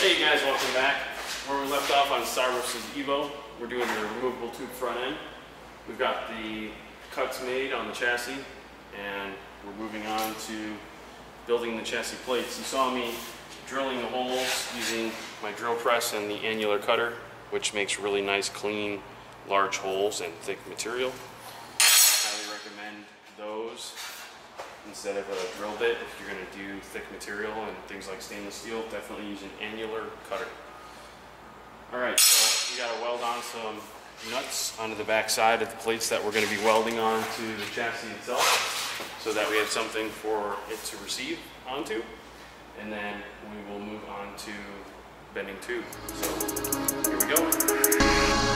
Hey guys, welcome back. Where we left off on Stavros'. Evo, we're doing the removable tube front end. We've got the cuts made on the chassis and we're moving on to building the chassis plates. You saw me drilling the holes using my drill press and the annular cutter, which makes really nice, clean, large holes and thick material. Highly recommend those instead of a drill bit if you're going to do thick material and things like stainless steel definitely use an annular cutter. Alright so we got to weld on some nuts onto the back side of the plates that we're going to be welding on to the chassis itself so that we have something for it to receive onto. And then we will move on to bending tube. So here we go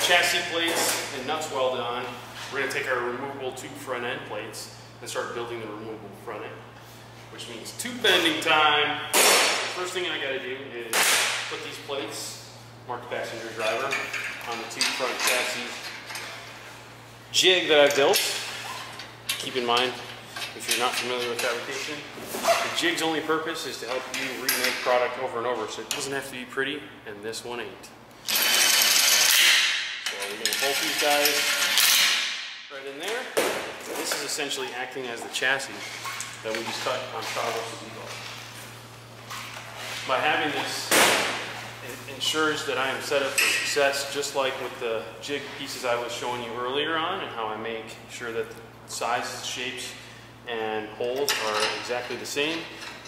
chassis plates and nuts welded on, we're going to take our removable tube front end plates and start building the removable front end, which means tube bending time. First thing I got to do is put these plates, marked passenger driver, on the tube front chassis jig that I built. Keep in mind, if you're not familiar with fabrication, the jig's only purpose is to help you remake product over and over, so it doesn't have to be pretty, and this one ain't bolt these guys right in there. This is essentially acting as the chassis that we just cut on Stavros' Evo. By having this, it ensures that I am set up for success just like with the jig pieces I was showing you earlier on and how I make sure that the sizes, shapes, and holes are exactly the same.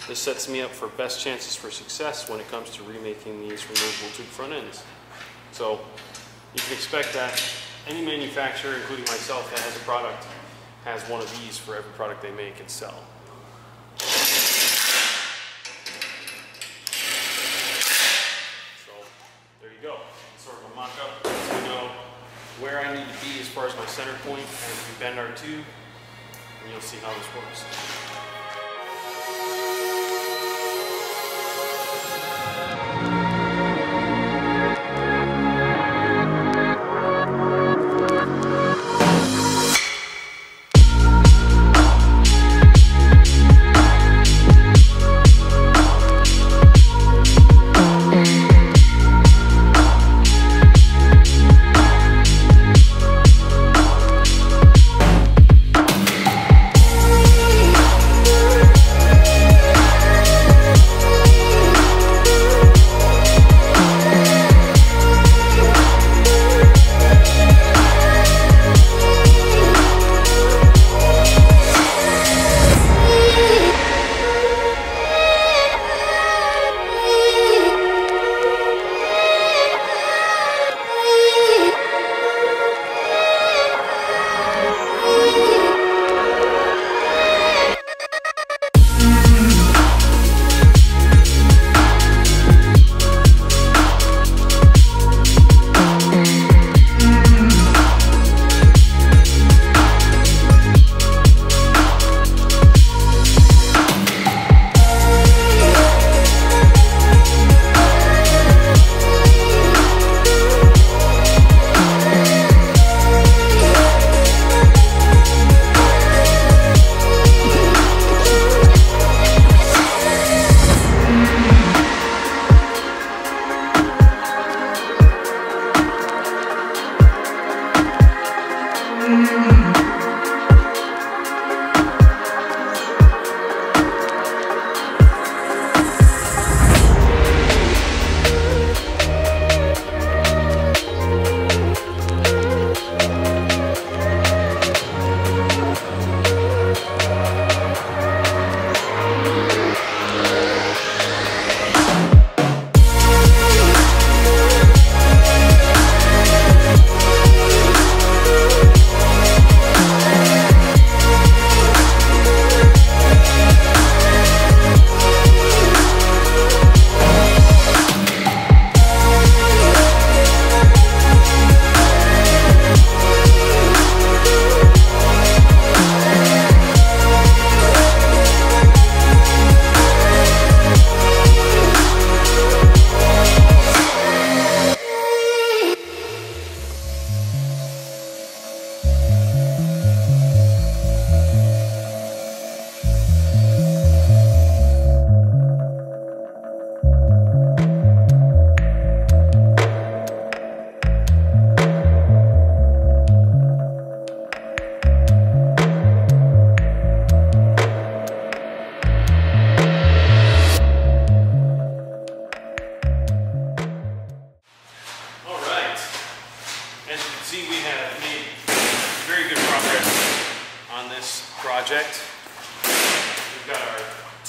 This sets me up for best chances for success when it comes to remaking these removable tube front ends. So you can expect that any manufacturer, including myself, that has a product has one of these for every product they make and sell. So there you go. Sort of a mock-up know where I need to be as far as my center point as we bend our tube, and you'll see how this works.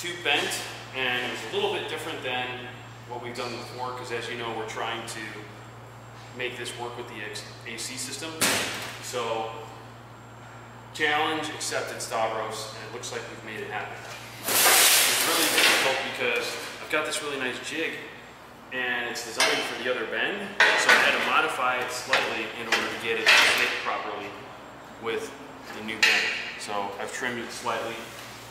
It, and it was a little bit different than what we've done before, because as you know, we're trying to make this work with the AC system. So, challenge accepted Stavros, and it looks like we've made it happen. It's really difficult because I've got this really nice jig, and it's designed for the other bend, so I had to modify it slightly in order to get it to fit properly with the new bend. So I've trimmed it slightly,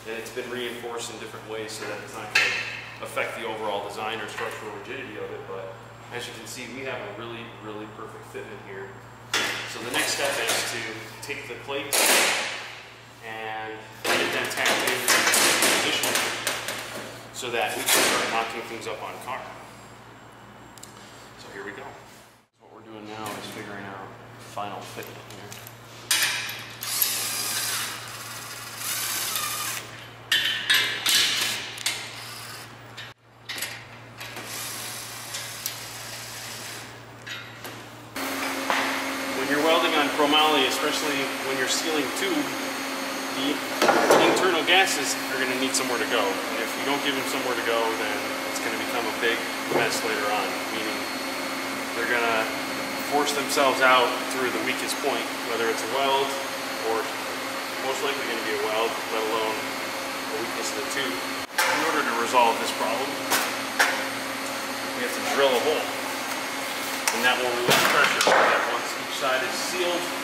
and it's been reinforced in different ways so that it's not going to affect the overall design or structural rigidity of it. But as you can see, we have a really, really perfect fitment here. So the next step is to take the plate and get them tacked in position so that we can start locking things up on car. So here we go. What we're doing now is figuring out final fitment here. When you're welding on chromoly, especially when you're sealing tube, the internal gases are going to need somewhere to go. And if you don't give them somewhere to go, then it's going to become a big mess later on, meaning they're going to force themselves out through the weakest point, whether it's a weld or most likely going to be a weld, let alone a weakness in the tube. In order to resolve this problem, we have to drill a hole. And that will release pressure once each side is sealed,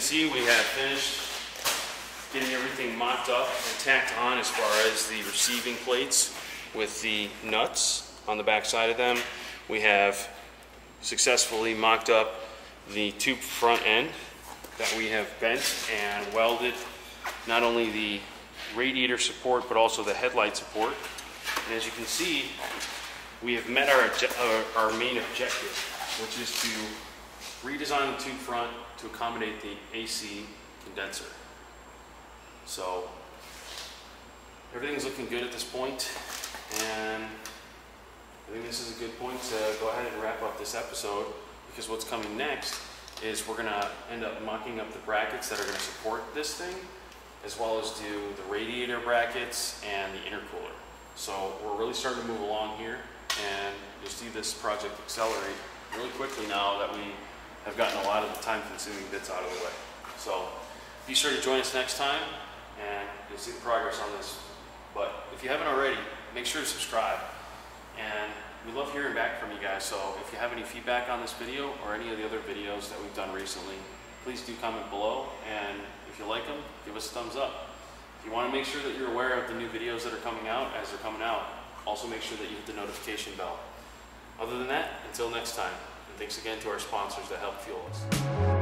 see, we have finished getting everything mocked up and tacked on as far as the receiving plates with the nuts on the back side of them. We have successfully mocked up the tube front end that we have bent and welded not only the radiator support but also the headlight support. And as you can see, we have met our, our, our main objective, which is to redesign the tube front to accommodate the AC condenser. So everything's looking good at this point, and I think this is a good point to go ahead and wrap up this episode because what's coming next is we're gonna end up mucking up the brackets that are gonna support this thing, as well as do the radiator brackets and the intercooler. So we're really starting to move along here, and you'll see this project accelerate really quickly now that we have gotten a lot of the time-consuming bits out of the way. So be sure to join us next time, and you'll see the progress on this. But if you haven't already, make sure to subscribe. And we love hearing back from you guys, so if you have any feedback on this video or any of the other videos that we've done recently, please do comment below, and if you like them, give us a thumbs up. If you want to make sure that you're aware of the new videos that are coming out as they're coming out, also make sure that you hit the notification bell. Other than that, until next time, Thanks again to our sponsors that help fuel us.